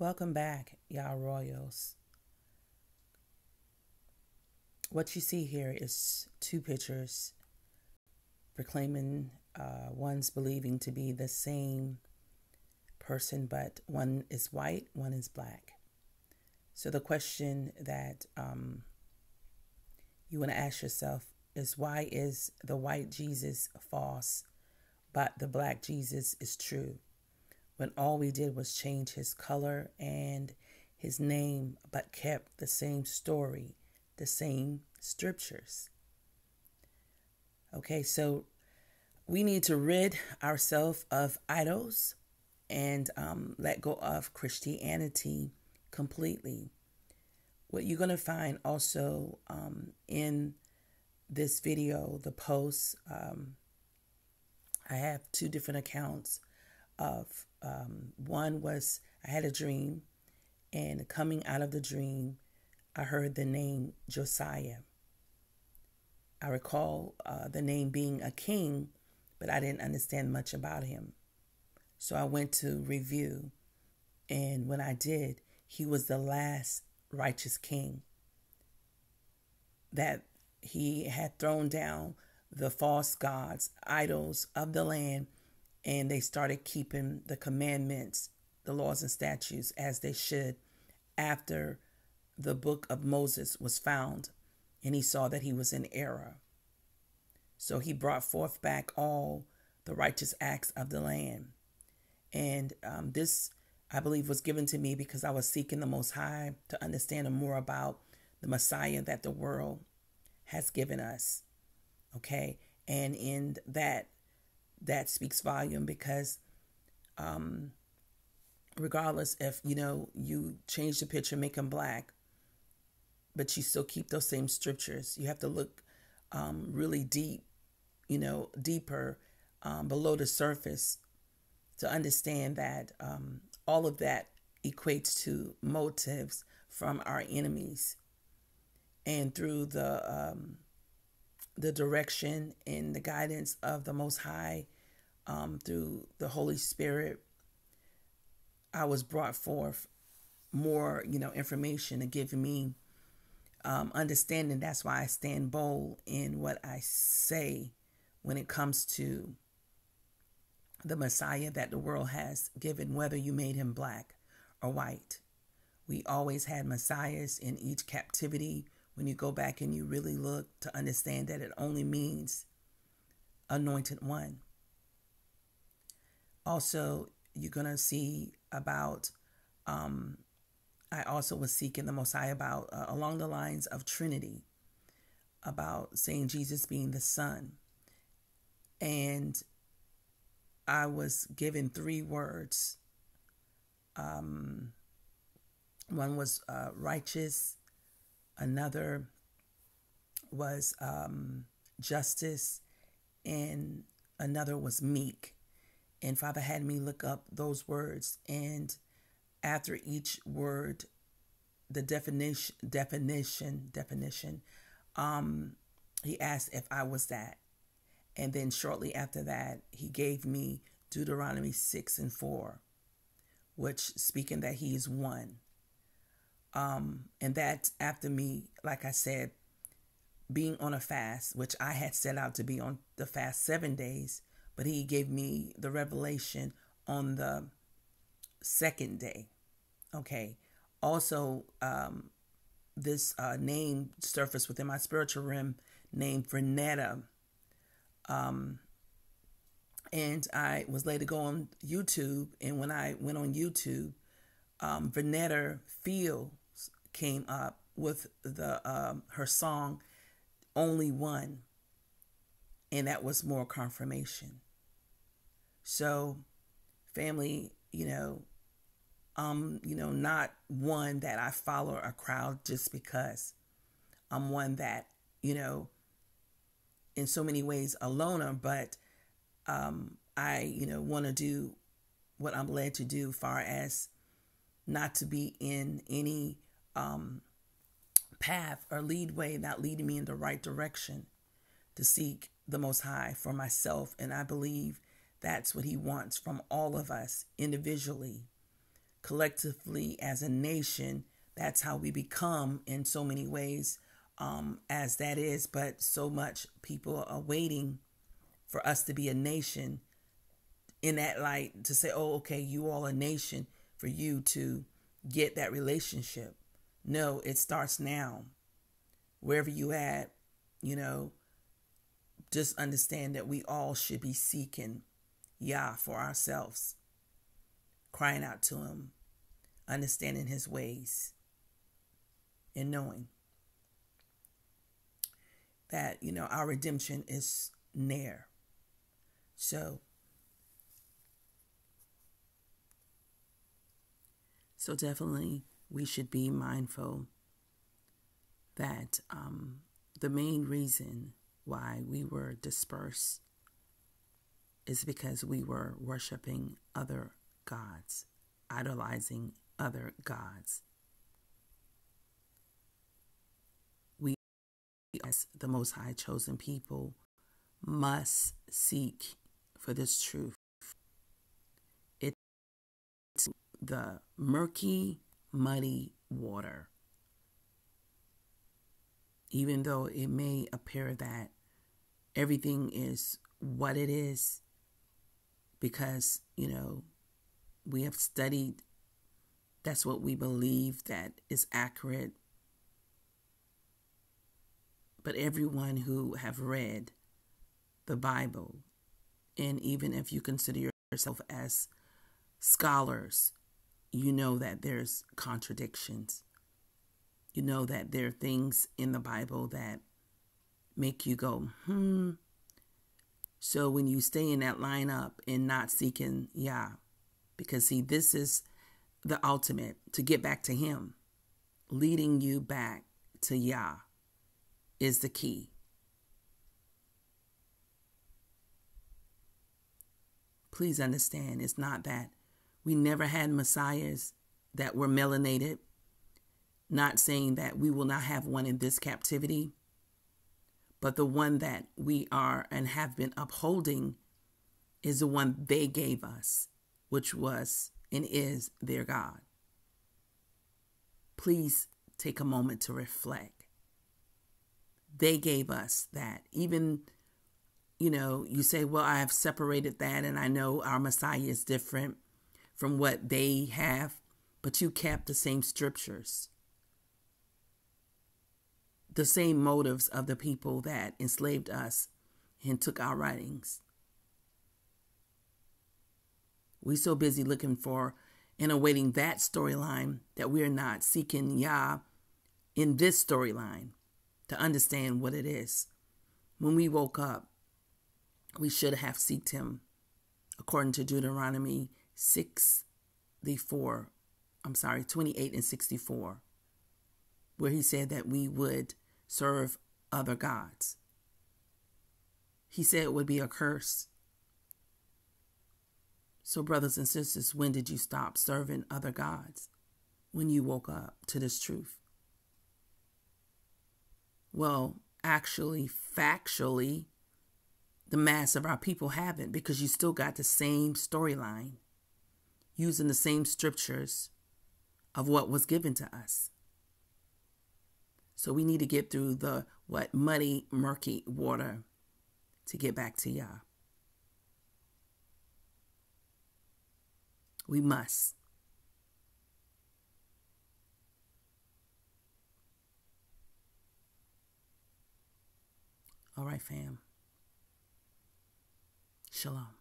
Welcome back, y'all royals. What you see here is two pictures proclaiming uh, one's believing to be the same person, but one is white, one is black. So the question that um, you want to ask yourself is why is the white Jesus false, but the black Jesus is true? When all we did was change his color and his name, but kept the same story, the same scriptures. Okay, so we need to rid ourselves of idols and um, let go of Christianity completely. What you're going to find also um, in this video, the posts, um, I have two different accounts of um, one was I had a dream, and coming out of the dream, I heard the name Josiah. I recall uh, the name being a king, but I didn't understand much about him. So I went to review, and when I did, he was the last righteous king that he had thrown down the false gods, idols of the land, and they started keeping the commandments, the laws and statutes as they should after the book of Moses was found and he saw that he was in error. So he brought forth back all the righteous acts of the land. And um, this, I believe, was given to me because I was seeking the Most High to understand more about the Messiah that the world has given us. Okay. And in that, that speaks volume because um, regardless if, you know, you change the picture, make them black, but you still keep those same scriptures. You have to look um, really deep, you know, deeper um, below the surface to understand that um, all of that equates to motives from our enemies, and through the um, the direction and the guidance of the Most High, um, through the Holy Spirit, I was brought forth more, you know, information and giving me um, understanding. That's why I stand bold in what I say when it comes to the Messiah that the world has given, whether you made him black or white. We always had messiahs in each captivity. When you go back and you really look to understand that it only means anointed one. Also, you're going to see about um, I also was seeking the Messiah about uh, along the lines of Trinity, about saying Jesus being the Son. And I was given three words. Um, one was uh, righteous, another was um, justice, and another was meek. And Father had me look up those words and after each word, the definition, definition, definition, um, he asked if I was that. And then shortly after that, he gave me Deuteronomy 6 and 4, which speaking that he is one. Um, and that after me, like I said, being on a fast, which I had set out to be on the fast seven days, but he gave me the revelation on the second day. Okay. Also, um, this uh, name surfaced within my spiritual realm named Venetta. Um, and I was later go on YouTube. And when I went on YouTube, um, Venetta Fields came up with the um, her song "Only One," and that was more confirmation. So, family, you know, um, you know, not one that I follow a crowd just because. I'm one that, you know, in so many ways a loner, but um, I, you know, want to do what I'm led to do, far as not to be in any um, path or lead way not leading me in the right direction to seek the Most High for myself. And I believe that's what He wants from all of us individually collectively as a nation, that's how we become in so many ways, um, as that is. But so much people are waiting for us to be a nation in that light to say, oh, okay, you all a nation for you to get that relationship. No, it starts now. Wherever you at, you know, just understand that we all should be seeking Yah for ourselves, crying out to Him, understanding His ways, and knowing that, you know, our redemption is near. So, so definitely we should be mindful that um, the main reason why we were dispersed is because we were worshiping other gods, idolizing other gods. We, as the Most High chosen people, must seek for this truth. It's the murky, muddy water. Even though it may appear that everything is what it is, because, you know, we have studied, that's what we believe that is accurate. But everyone who have read the Bible, and even if you consider yourself as scholars, you know that there's contradictions. You know that there are things in the Bible that make you go, hmm, so when you stay in that lineup and not seeking Yah, because see, this is the ultimate to get back to Him, leading you back to Yah is the key. Please understand, it's not that we never had messiahs that were melanated, not saying that we will not have one in this captivity but the one that we are and have been upholding is the one they gave us, which was and is their God. Please take a moment to reflect. They gave us that. Even, you know, you say, well, I have separated that and I know our Messiah is different from what they have, but you kept the same scriptures the same motives of the people that enslaved us and took our writings. We so busy looking for and awaiting that storyline that we are not seeking Yah in this storyline to understand what it is. When we woke up, we should have seeked him according to Deuteronomy 6, the 4, I'm sorry, 28 and 64, where he said that we would serve other gods. He said it would be a curse. So, brothers and sisters, when did you stop serving other gods? When you woke up to this truth? Well, actually, factually, the mass of our people haven't because you still got the same storyline using the same scriptures of what was given to us. So we need to get through the what muddy, murky water to get back to Yah. We must. All right, fam. Shalom.